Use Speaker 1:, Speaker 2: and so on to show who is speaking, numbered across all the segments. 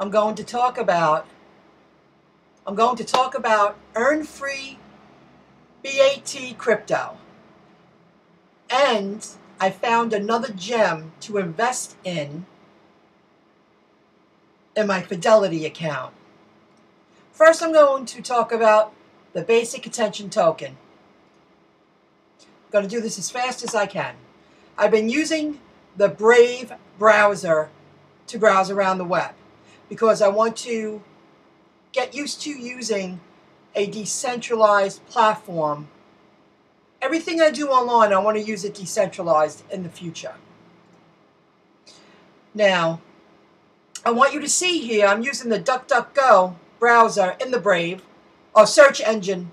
Speaker 1: I'm going to talk about I'm going to talk about earn free BAT crypto. And I found another gem to invest in in my Fidelity account. First, I'm going to talk about the basic attention token. I'm going to do this as fast as I can. I've been using the Brave browser to browse around the web because I want to get used to using a decentralized platform. Everything I do online, I want to use it decentralized in the future. Now, I want you to see here, I'm using the DuckDuckGo browser in the Brave, or search engine,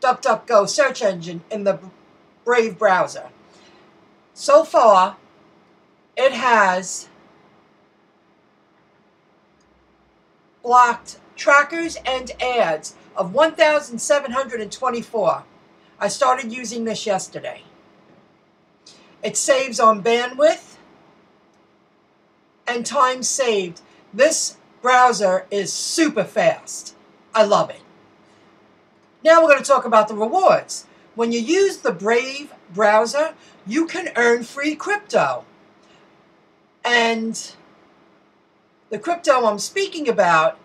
Speaker 1: DuckDuckGo search engine in the Brave browser. So far, it has blocked trackers and ads of 1,724. I started using this yesterday. It saves on bandwidth and time saved. This browser is super fast. I love it. Now we're going to talk about the rewards. When you use the Brave browser, you can earn free crypto. And the crypto I'm speaking about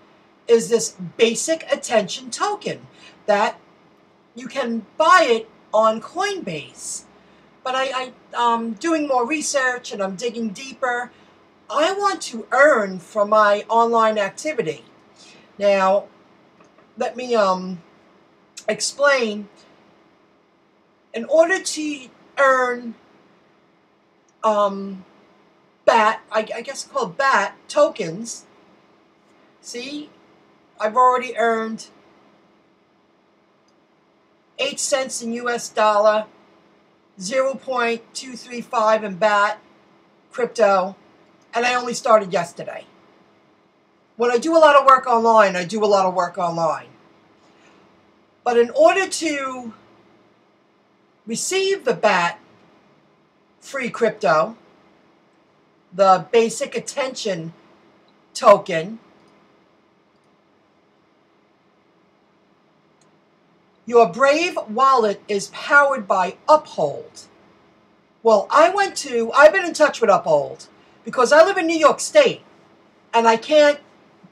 Speaker 1: is this basic attention token that you can buy it on Coinbase. But I, I, am doing more research and I'm digging deeper. I want to earn from my online activity. Now, let me um, explain. In order to earn um, BAT, I, I guess called BAT tokens, see, I've already earned 8 cents in US dollar, 0.235 in BAT, crypto, and I only started yesterday. When I do a lot of work online, I do a lot of work online. But in order to receive the BAT free crypto, the basic attention token, Your Brave wallet is powered by Uphold. Well, I went to, I've been in touch with Uphold because I live in New York State and I can't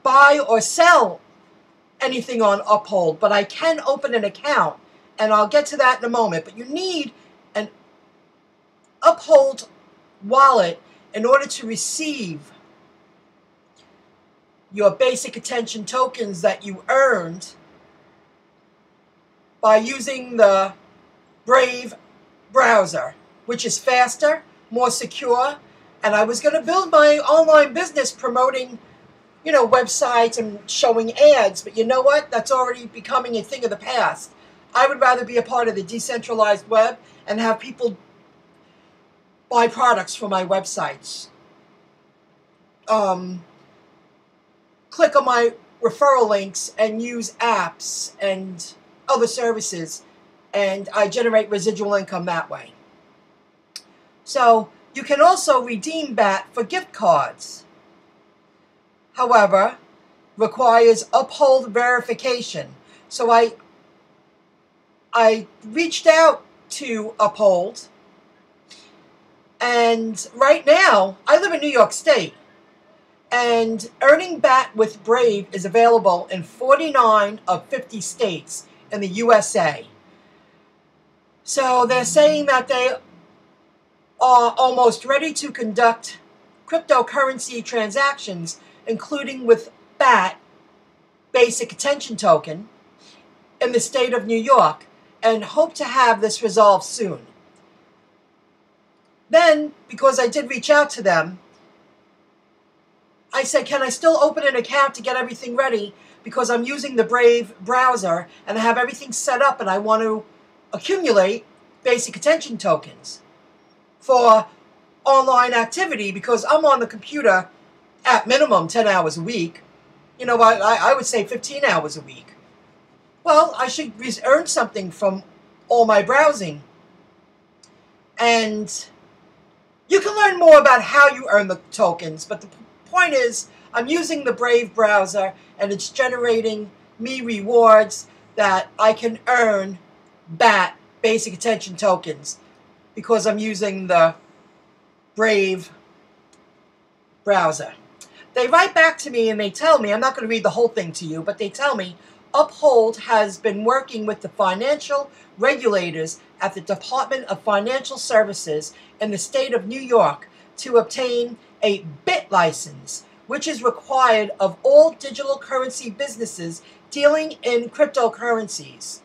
Speaker 1: buy or sell anything on Uphold, but I can open an account and I'll get to that in a moment. But you need an Uphold wallet in order to receive your basic attention tokens that you earned by using the Brave browser, which is faster, more secure, and I was going to build my online business promoting, you know, websites and showing ads, but you know what? That's already becoming a thing of the past. I would rather be a part of the decentralized web and have people buy products from my websites. Um, click on my referral links and use apps and other services and I generate residual income that way. So you can also redeem BAT for gift cards. However, requires uphold verification. So I I reached out to Uphold and right now I live in New York State and earning BAT with Brave is available in 49 of 50 states in the USA. So they're saying that they are almost ready to conduct cryptocurrency transactions, including with BAT, Basic Attention Token, in the state of New York, and hope to have this resolved soon. Then, because I did reach out to them, I said, can I still open an account to get everything ready? Because I'm using the Brave browser and I have everything set up and I want to accumulate basic attention tokens for online activity because I'm on the computer at minimum 10 hours a week. You know, I, I would say 15 hours a week. Well, I should earn something from all my browsing. And you can learn more about how you earn the tokens, but the point is, I'm using the Brave browser and it's generating me rewards that I can earn BAT, basic attention tokens, because I'm using the Brave browser. They write back to me and they tell me, I'm not going to read the whole thing to you, but they tell me Uphold has been working with the financial regulators at the Department of Financial Services in the state of New York to obtain a BIT license, which is required of all digital currency businesses dealing in cryptocurrencies.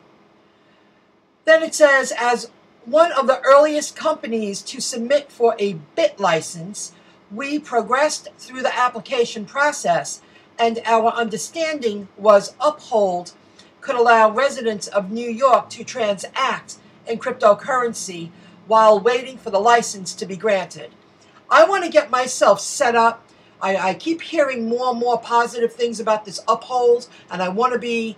Speaker 1: Then it says, as one of the earliest companies to submit for a BIT license, we progressed through the application process and our understanding was Uphold could allow residents of New York to transact in cryptocurrency while waiting for the license to be granted. I want to get myself set up. I, I keep hearing more and more positive things about this Uphold, and I want to be,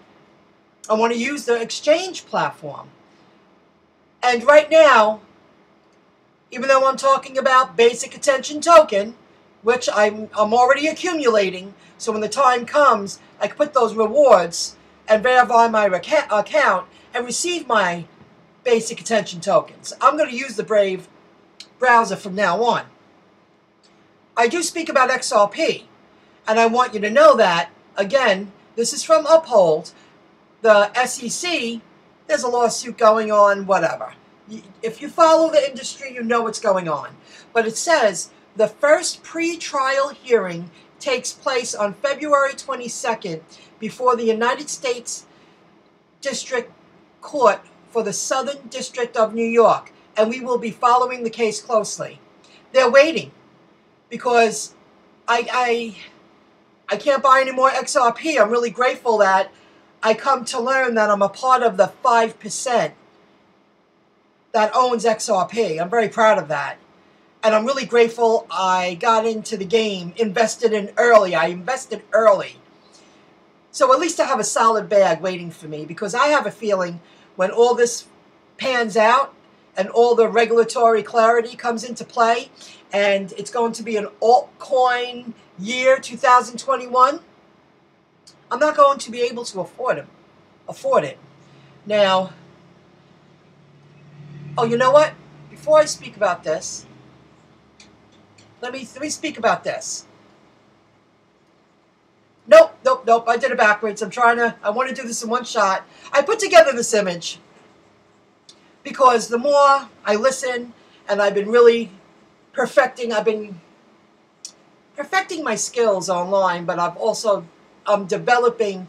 Speaker 1: I want to use the exchange platform. And right now, even though I'm talking about basic attention token, which I'm, I'm already accumulating, so when the time comes, I can put those rewards and verify my account and receive my basic attention tokens. I'm going to use the Brave browser from now on. I do speak about XRP, and I want you to know that, again, this is from Uphold. The SEC, there's a lawsuit going on, whatever. If you follow the industry, you know what's going on. But it says the first pre-trial hearing takes place on February 22nd before the United States District Court for the Southern District of New York, and we will be following the case closely. They're waiting because I, I, I can't buy any more XRP. I'm really grateful that I come to learn that I'm a part of the 5% that owns XRP. I'm very proud of that. And I'm really grateful I got into the game, invested in early. I invested early. So at least I have a solid bag waiting for me because I have a feeling when all this pans out and all the regulatory clarity comes into play and it's going to be an altcoin year 2021, I'm not going to be able to afford them, afford it. Now, oh, you know what? Before I speak about this, let me let me speak about this. Nope, nope, nope. I did it backwards. I'm trying to. I want to do this in one shot. I put together this image because the more I listen, and I've been really perfecting. I've been perfecting my skills online, but I've also I'm developing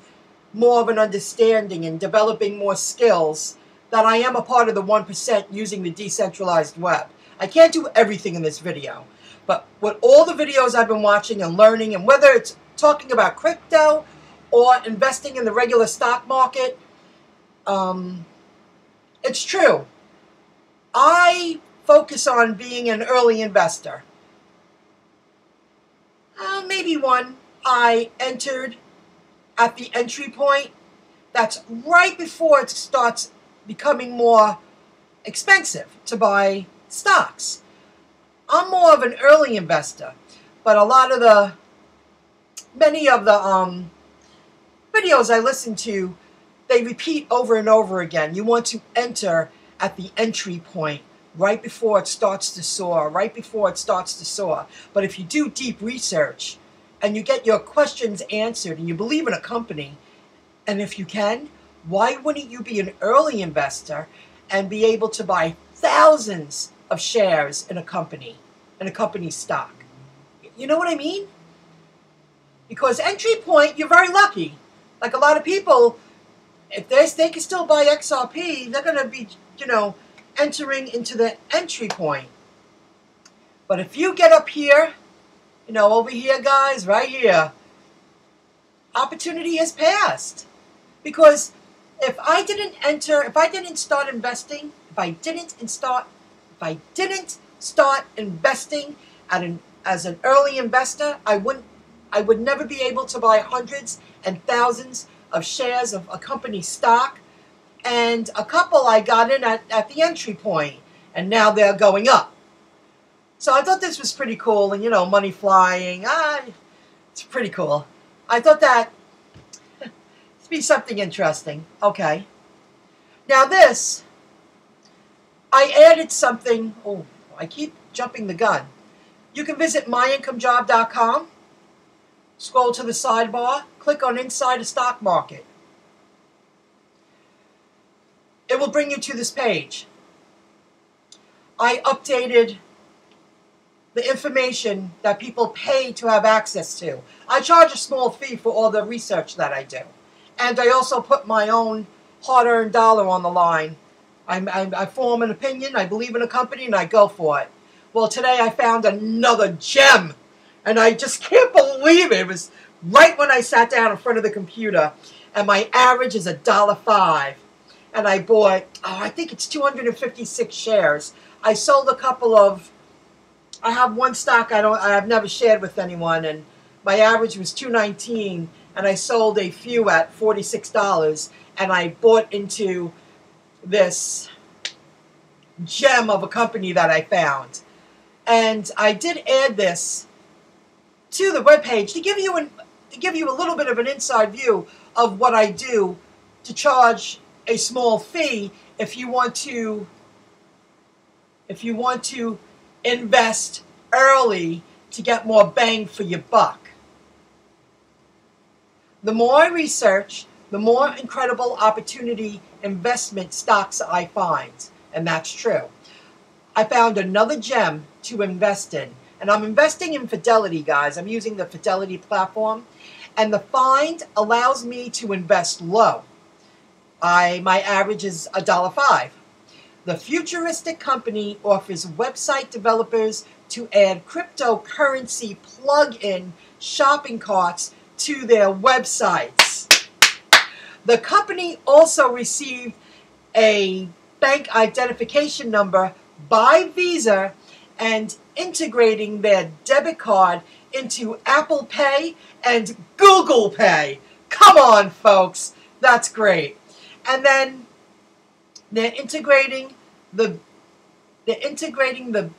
Speaker 1: more of an understanding and developing more skills that I am a part of the 1% using the decentralized web. I can't do everything in this video. But with all the videos I've been watching and learning, and whether it's talking about crypto or investing in the regular stock market, um, it's true. I focus on being an early investor. Uh, maybe one. I entered at the entry point. That's right before it starts becoming more expensive to buy stocks. I'm more of an early investor, but a lot of the, many of the um, videos I listen to, they repeat over and over again. You want to enter at the entry point right before it starts to soar, right before it starts to soar. But if you do deep research and you get your questions answered and you believe in a company, and if you can, why wouldn't you be an early investor and be able to buy thousands of shares in a company, in a company's stock. You know what I mean? Because entry point, you're very lucky. Like a lot of people, if they, they can still buy XRP, they're going to be, you know, entering into the entry point. But if you get up here, you know, over here, guys, right here, opportunity has passed. Because if I didn't enter, if I didn't start investing, if I didn't start if I didn't start investing at an, as an early investor, I wouldn't I would never be able to buy hundreds and thousands of shares of a company stock. And a couple I got in at, at the entry point, and now they're going up. So I thought this was pretty cool, and you know, money flying. Ah, it's pretty cool. I thought that be something interesting. Okay. Now this, I added something. Oh, I keep jumping the gun. You can visit myincomejob.com, scroll to the sidebar, click on Inside the Stock Market. It will bring you to this page. I updated the information that people pay to have access to. I charge a small fee for all the research that I do. And I also put my own hard-earned dollar on the line. I, I, I form an opinion, I believe in a company, and I go for it. Well, today I found another gem, and I just can't believe it. It was right when I sat down in front of the computer, and my average is a dollar five. And I bought, oh, I think it's 256 shares. I sold a couple of, I have one stock I don't, I have never shared with anyone, and my average was 219 and I sold a few at $46 and I bought into this gem of a company that I found. And I did add this to the webpage to give you an, to give you a little bit of an inside view of what I do to charge a small fee if you want to if you want to invest early to get more bang for your buck. The more I research, the more incredible opportunity investment stocks I find. And that's true. I found another gem to invest in. And I'm investing in Fidelity, guys. I'm using the Fidelity platform. And the find allows me to invest low. I My average is $1.05. The futuristic company offers website developers to add cryptocurrency plug-in shopping carts to their websites. The company also received a bank identification number by Visa and integrating their debit card into Apple Pay and Google Pay. Come on, folks. That's great. And then they're integrating the they're integrating the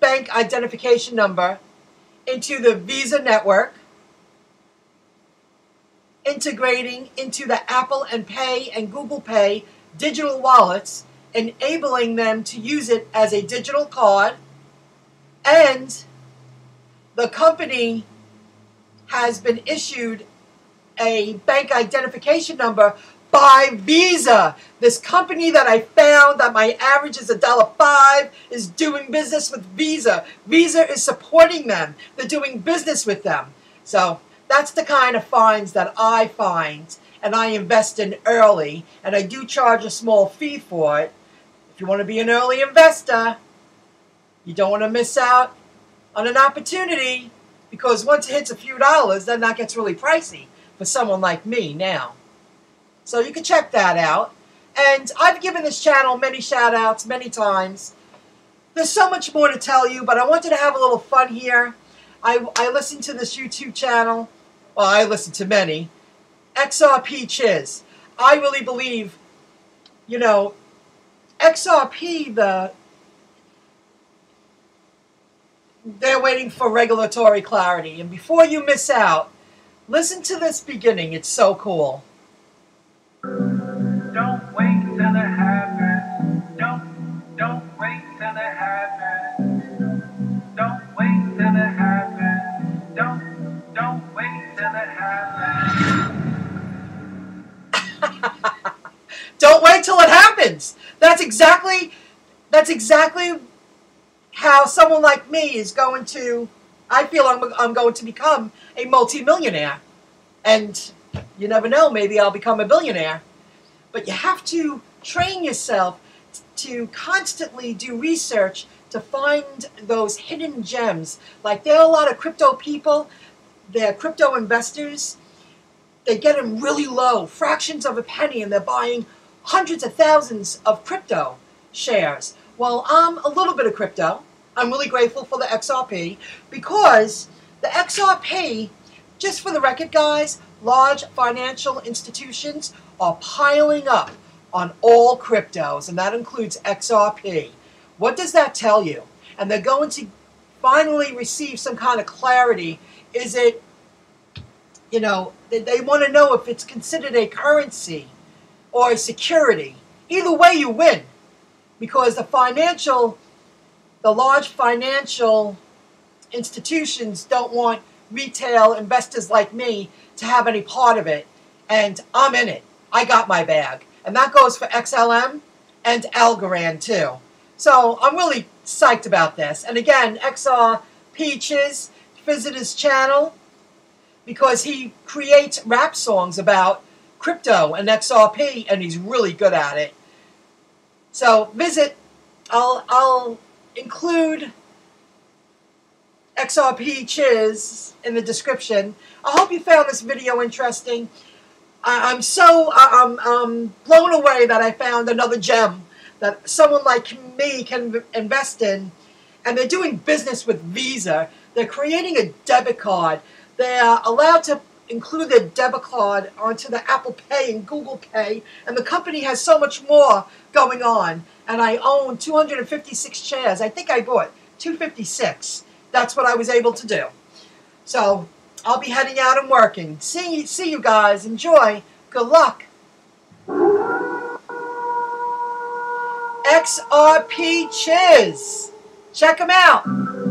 Speaker 1: bank identification number into the Visa network integrating into the Apple and Pay and Google Pay digital wallets, enabling them to use it as a digital card. And the company has been issued a bank identification number by Visa. This company that I found that my average is a dollar five is doing business with Visa. Visa is supporting them. They're doing business with them. So that's the kind of finds that I find and I invest in early and I do charge a small fee for it. If you want to be an early investor, you don't want to miss out on an opportunity because once it hits a few dollars, then that gets really pricey for someone like me now. So you can check that out. And I've given this channel many shout outs many times. There's so much more to tell you, but I wanted to have a little fun here. I, I listen to this YouTube channel. Well, I listen to many. XRP Chiz. I really believe, you know, XRP, the they're waiting for regulatory clarity. And before you miss out, listen to this beginning. It's so cool.
Speaker 2: Don't wait till it happens. Don't, don't wait till it happens. Don't wait till it happens. Don't, don't wait till it happens.
Speaker 1: Don't wait till it happens. That's exactly that's exactly how someone like me is going to I feel I'm, I'm going to become a multimillionaire. And you never know, maybe I'll become a billionaire. But you have to train yourself to constantly do research to find those hidden gems. Like there are a lot of crypto people, they're crypto investors. They get them really low, fractions of a penny, and they're buying hundreds of thousands of crypto shares. Well, I'm a little bit of crypto. I'm really grateful for the XRP because the XRP, just for the record, guys, large financial institutions are piling up on all cryptos, and that includes XRP. What does that tell you? And they're going to finally receive some kind of clarity. Is it you know, they, they want to know if it's considered a currency or a security. Either way, you win because the financial, the large financial institutions don't want retail investors like me to have any part of it. And I'm in it. I got my bag. And that goes for XLM and Algorand too. So I'm really psyched about this. And again, XRP Chiz, visit his channel because he creates rap songs about crypto and XRP and he's really good at it. So visit, I'll, I'll include XRP Chiz in the description. I hope you found this video interesting. I, am so I'm, I'm blown away that I found another gem that someone like me can invest in. And they're doing business with Visa. They're creating a debit card. They're allowed to include their debit card onto the Apple Pay and Google Pay. And the company has so much more going on. And I own 256 shares. I think I bought 256 that's what I was able to do. So I'll be heading out and working. See, see you guys. Enjoy. Good luck. XRP Chiz. Check them out.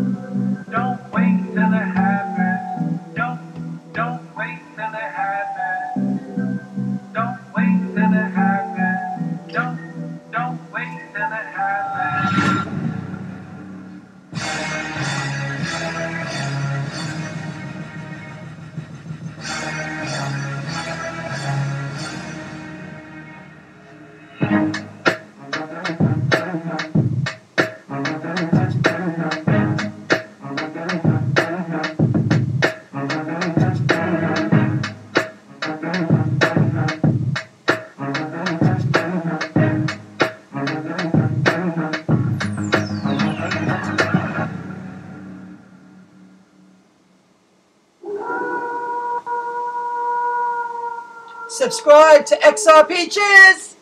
Speaker 1: Subscribe to XRP Chiz.